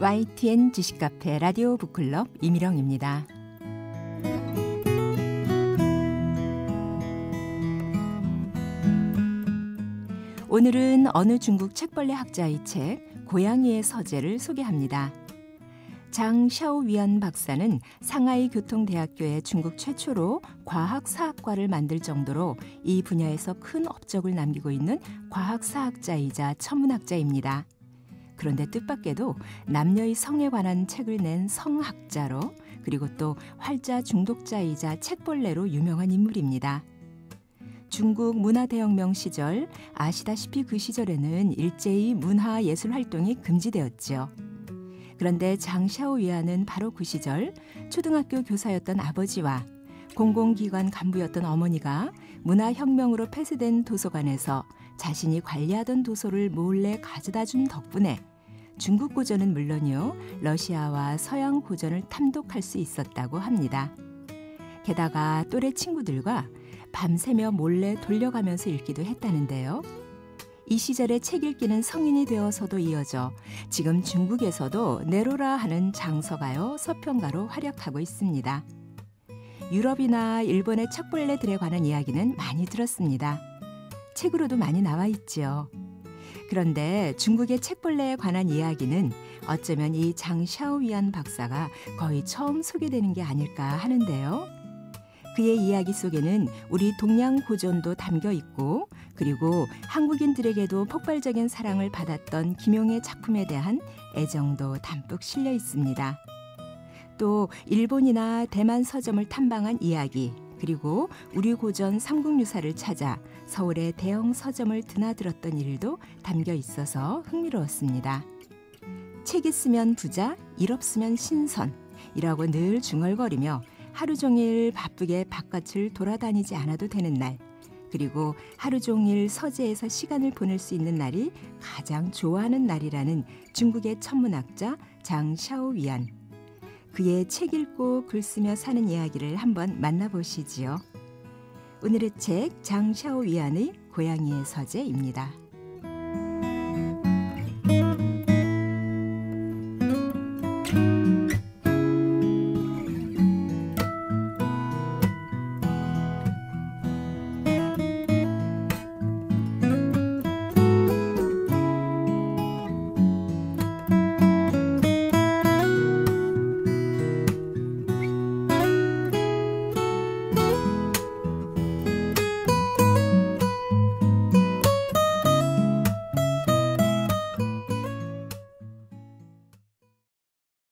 YTN 지식카페 라디오 북클럽 이미령입니다. 오늘은 어느 중국 책벌레 학자의 책 고양이의 서재를 소개합니다. 장 샤오 위안 박사는 상하이 교통대학교의 중국 최초로 과학사학과를 만들 정도로 이 분야에서 큰 업적을 남기고 있는 과학사학자이자 천문학자입니다. 그런데 뜻밖에도 남녀의 성에 관한 책을 낸 성학자로 그리고 또 활자 중독자이자 책벌레로 유명한 인물입니다. 중국 문화대혁명 시절 아시다시피 그 시절에는 일제히 문화 예술 활동이 금지되었지요. 그런데 장샤오 위안은 바로 그 시절 초등학교 교사였던 아버지와 공공기관 간부였던 어머니가 문화혁명으로 폐쇄된 도서관에서 자신이 관리하던 도서를 몰래 가져다 준 덕분에 중국 고전은 물론이요, 러시아와 서양 고전을 탐독할 수 있었다고 합니다. 게다가 또래 친구들과 밤새며 몰래 돌려가면서 읽기도 했다는데요. 이 시절에 책 읽기는 성인이 되어서도 이어져 지금 중국에서도 네로라 하는 장서가요, 서평가로 활약하고 있습니다. 유럽이나 일본의 책벌레들에 관한 이야기는 많이 들었습니다. 책으로도 많이 나와 있지요. 그런데 중국의 책벌레에 관한 이야기는 어쩌면 이 장샤오위안 박사가 거의 처음 소개되는 게 아닐까 하는데요. 그의 이야기 속에는 우리 동양 고전도 담겨 있고 그리고 한국인들에게도 폭발적인 사랑을 받았던 김용의 작품에 대한 애정도 담뿍 실려 있습니다. 또 일본이나 대만 서점을 탐방한 이야기 그리고 우리 고전 삼국유사를 찾아 서울의 대형 서점을 드나들었던 일도 담겨 있어서 흥미로웠습니다. 책 있으면 부자, 일 없으면 신선 이라고 늘 중얼거리며 하루 종일 바쁘게 바깥을 돌아다니지 않아도 되는 날, 그리고 하루 종일 서재에서 시간을 보낼 수 있는 날이 가장 좋아하는 날이라는 중국의 천문학자 장 샤오위안. 그의 책 읽고 글 쓰며 사는 이야기를 한번 만나보시지요. 오늘의 책 장 샤오위안의 고양이의 서재입니다.